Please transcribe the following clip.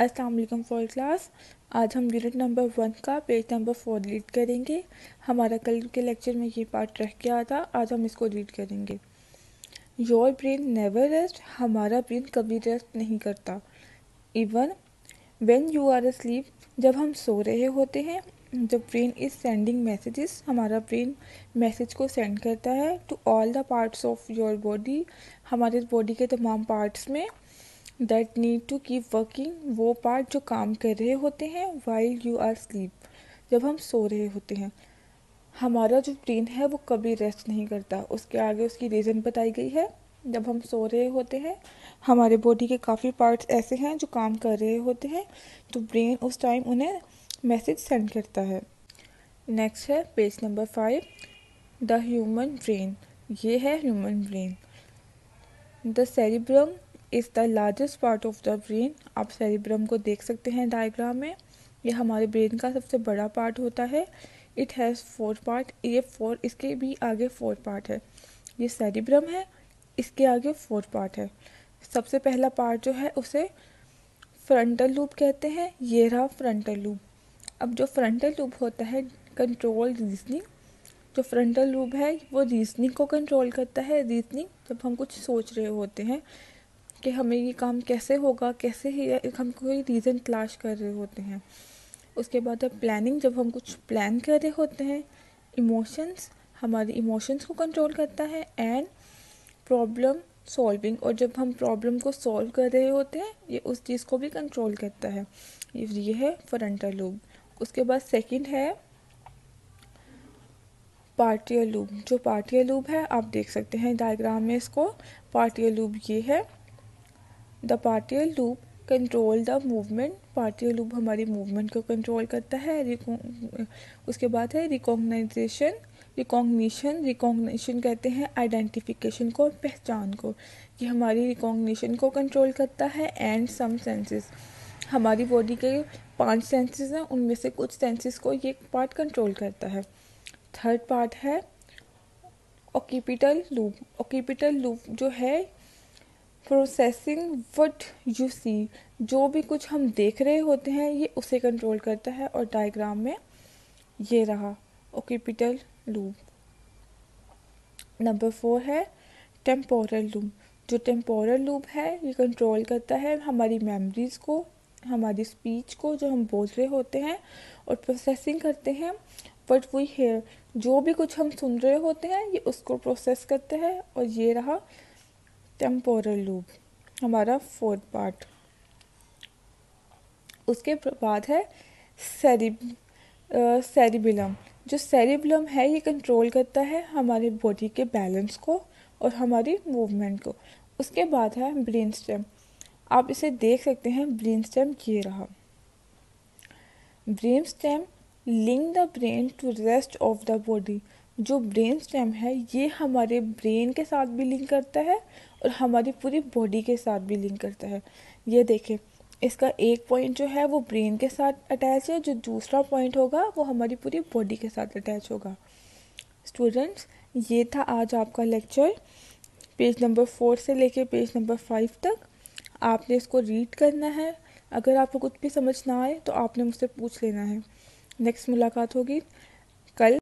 अस्सलाम वालेकुम for class आज हम यूनिट नंबर वन का पेज नंबर फोर रीड करेंगे। हमारा कल के लेक्चर में ये पार्ट रह गया था, आज हम इसको रीड करेंगे। योर ब्रेन नेवर रेस्ट हमारा ब्रेन कभी रेस्ट नहीं करता। Even when you are sleep जब हम सो रहे होते हैं, जब ब्रेन इज़ सेंडिंग मैसेजेस हमारा ब्रेन मैसेज को सेंड करता है to all the parts of your body हमारे बॉडी के तमाम पार्ट्स में। That need to keep working वो पार्ट जो काम कर रहे होते हैं वाइल यू आर स्लीप जब हम सो रहे होते हैं। हमारा जो ब्रेन है वो कभी रेस्ट नहीं करता। उसके आगे उसकी रीज़न बताई गई है। जब हम सो रहे होते हैं, हमारे बॉडी के काफ़ी पार्ट्स ऐसे हैं जो काम कर रहे होते हैं तो ब्रेन उस टाइम उन्हें मैसेज सेंड करता है। नेक्स्ट है page number five the human brain ये है human brain the cerebrum is the largest part of the brain आप सेरिब्रम को देख सकते हैं डायग्राम में। ये हमारे ब्रेन का सबसे बड़ा पार्ट होता है। इट हैज़ फोर पार्ट ये फोर इसके भी आगे फोर पार्ट है। ये सेरिब्रम है, इसके आगे फोर पार्ट है। सबसे पहला पार्ट जो है, उसे फ्रंटल लूप कहते हैं। ये रहा फ्रंटल लूप अब जो फ्रंटल लूप होता है कंट्रोल रीजनिंग जो फ्रंटल लूप है, वो रीजनिंग को कंट्रोल करता है। रीजनिंग जब हम कुछ सोच रहे होते हैं कि हमें ये काम कैसे होगा, कैसे ही हम कोई रीज़न तलाश कर रहे होते हैं। उसके बाद अब प्लानिंग जब हम कुछ प्लान कर रहे होते हैं इमोशंस हमारे इमोशंस को कंट्रोल करता है एंड प्रॉब्लम सॉल्विंग और जब हम प्रॉब्लम को सॉल्व कर रहे होते हैं, ये उस चीज़ को भी कंट्रोल करता है। ये है फ्रंटल लूब उसके बाद सेकंड है पार्टियल लूप जो पार्टियल लूप है, आप देख सकते हैं डायग्राम में इसको। पार्टियल लूप ये है। The parietal lobe control the movement parietal lobe हमारी मूवमेंट को कंट्रोल करता है। उसके बाद है रिकॉग्नाइजेशन रिकॉग्निशन रिकॉग्निशन कहते हैं आइडेंटिफिकेशन को, पहचान को ये हमारी रिकॉग्निशन को कंट्रोल करता है एंड सम सेंसेस हमारी बॉडी के पाँच सेंसेस हैं, उनमें से कुछ सेंसेस को ये पार्ट कंट्रोल करता है। थर्ड पार्ट है ऑक्यूपिटल लूप ऑक्यूपिटल लूप जो है प्रोसेसिंग वट यू सी जो भी कुछ हम देख रहे होते हैं, ये उसे कंट्रोल करता है और डायग्राम में ये रहा। ओकिपिटल लूप नंबर फोर है टेम्पोरल लूप जो टेम्पोरल लूप है, ये कंट्रोल करता है हमारी मेमोरीज को, हमारी स्पीच को जो हम बोल रहे होते हैं और प्रोसेसिंग करते हैं। बट वी हेयर जो भी कुछ हम सुन रहे होते हैं, ये उसको प्रोसेस करते हैं और ये रहा टेम्पोरल लूप हमारा फोर्थ पार्ट उसके बाद है सेरिब सेरिबिलम जो सेरिबिलम है, ये कंट्रोल करता है हमारे बॉडी के बैलेंस को और हमारी मूवमेंट को. उसके बाद है ब्रेन स्टेम आप इसे देख सकते हैं ब्रेन स्टेम ये रहा. Brain stem link the brain to rest of the body जो ब्रेन स्टेम है, ये हमारे ब्रेन के साथ भी लिंक करता है और हमारी पूरी बॉडी के साथ भी लिंक करता है। ये देखें, इसका एक पॉइंट जो है वो ब्रेन के साथ अटैच है, जो दूसरा पॉइंट होगा वो हमारी पूरी बॉडी के साथ अटैच होगा। स्टूडेंट्स ये था आज आपका लेक्चर पेज नंबर फोर से लेके पेज नंबर फाइव तक आपने इसको रीड करना है। अगर आपको कुछ भी समझ ना आए तो आपने मुझसे पूछ लेना है। नेक्स्ट मुलाकात होगी। कल